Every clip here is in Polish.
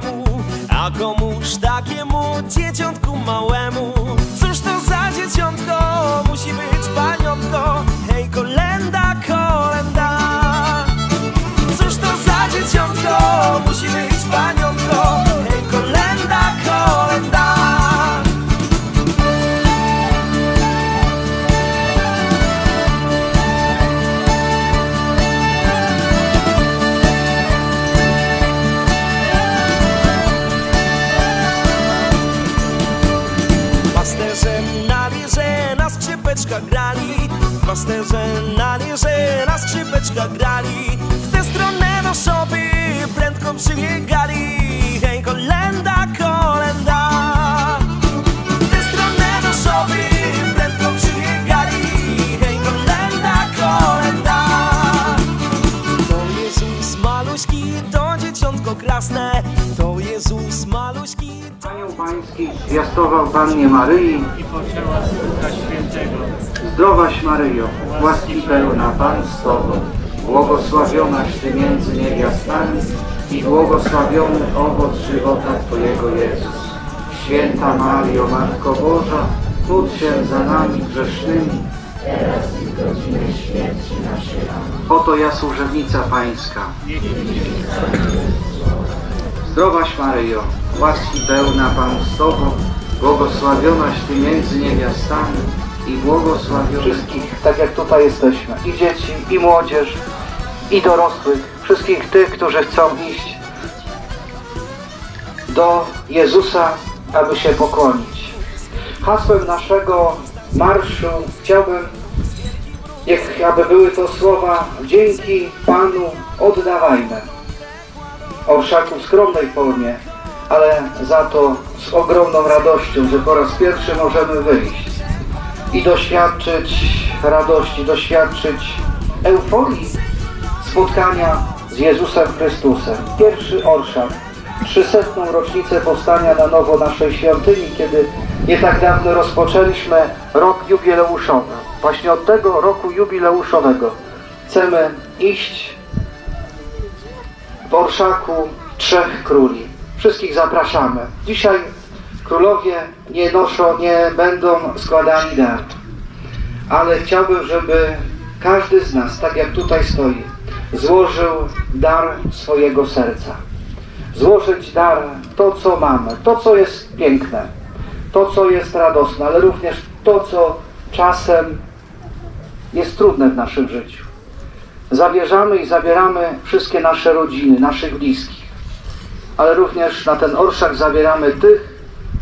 małemu A komuż takiemu dzieciątku małemu? Cóż to za dzieciątko? Musi być paniątko. Hej, kolenda, skrzypeczkach grali. Pasterze na lierze na skrzypeczkach grali. W tę stronę do prędko przybiegali. Hej, kolenda Anioł Pański zwiastował Pannie Maryi, i poczęła Ducha Świętego. zdrowaś Maryjo, łaski pełna Pan z Tobą, błogosławionaś Ty między niewiastami i błogosławiony owoc żywota Twojego Jezus. Święta Mario, Matko Boża, módl się za nami grzesznymi, Oto ja służebnica Pańska. Zdrowaś Maryjo, łaski pełna Pan z Tobą, błogosławionaś Ty między niewiastami i błogosławiony wszystkich, tak jak tutaj jesteśmy, i dzieci, i młodzież, i dorosłych, wszystkich tych, którzy chcą iść do Jezusa, aby się pokłonić. Hasłem naszego marszu chciałbym, niech aby były to słowa dzięki Panu oddawajmy orszaku w skromnej formie, ale za to z ogromną radością, że po raz pierwszy możemy wyjść i doświadczyć radości, doświadczyć euforii spotkania z Jezusem Chrystusem. Pierwszy orszak, 300. rocznicę powstania na nowo naszej świątyni, kiedy nie tak dawno rozpoczęliśmy rok jubileuszowy. Właśnie od tego roku jubileuszowego chcemy iść w orszaku trzech króli. Wszystkich zapraszamy. Dzisiaj królowie nie noszą, nie będą składali dar. Ale chciałbym, żeby każdy z nas, tak jak tutaj stoi, złożył dar swojego serca. Złożyć dar to, co mamy, to, co jest piękne, to, co jest radosne, ale również to, co czasem jest trudne w naszym życiu zabierzamy i zabieramy wszystkie nasze rodziny, naszych bliskich. Ale również na ten orszak zabieramy tych,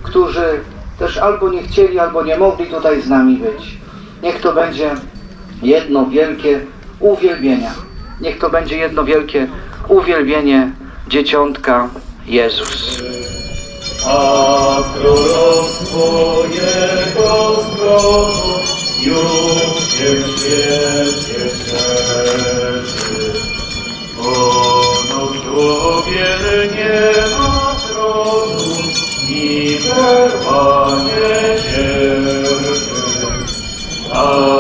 którzy też albo nie chcieli, albo nie mogli tutaj z nami być. Niech to będzie jedno wielkie uwielbienie. Niech to będzie jedno wielkie uwielbienie dzieciątka Jezus. A Jego zgrozu już się w świecie szerzy. Człowiek nie ma tronu i trwanie cierpi. A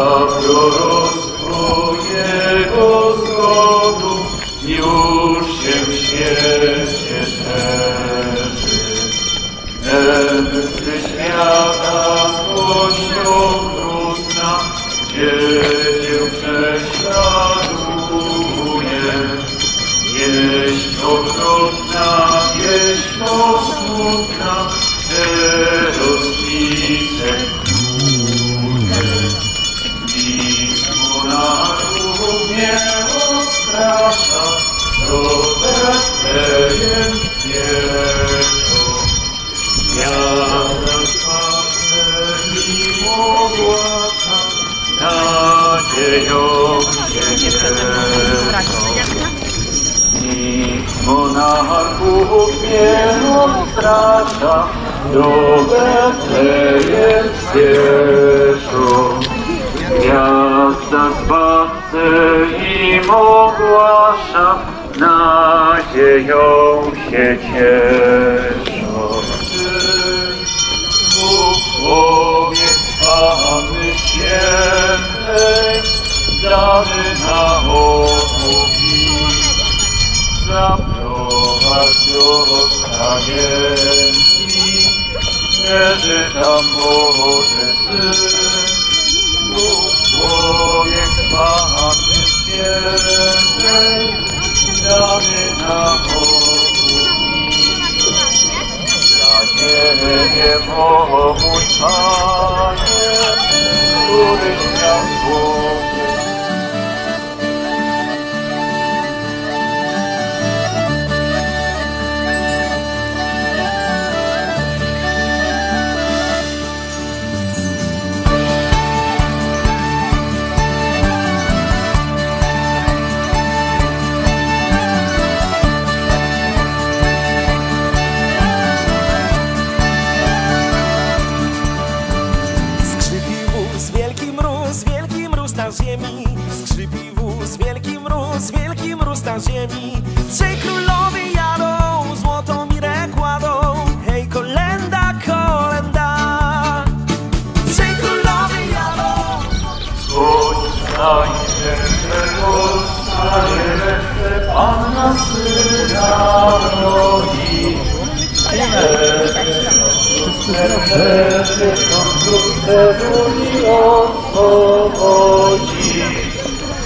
monarchów wielu strasza, drogę Betlejem spieszą. Gwiazda zbawcę im ogłasza, nadzieją się cieszy. Dany na obuwi, zaprowadź do stajenki, leży tam Boże Syn. Bóg człowiek Panny Świętej, dany na obuwi, Nadzieję o mój Panie, któryś miał człowiek.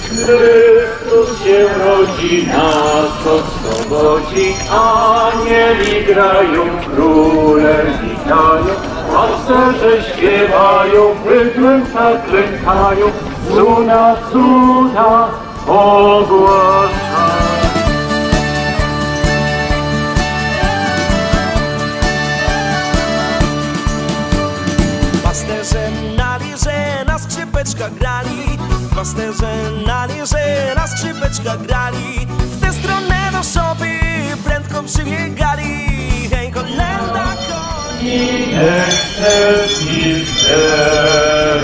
Chrystus się rodzi, nas oswobodzi. Anieli grają, króle witają, pasterze śpiewają, bydlęta klękają, cuda, cuda ogłaszają. Pasterze na lirze, na skrzypeczkach grali. Pasterze na lirze, na skrzypeczkach grali. W tę stronę do szopy prędko przybiegali. Hej, kolenda, kolenda. O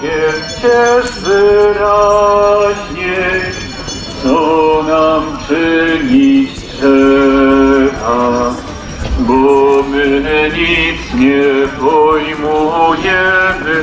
powiedzcież wyraźnie, co nam czynić trzeba, bo my nic nie pojmujemy,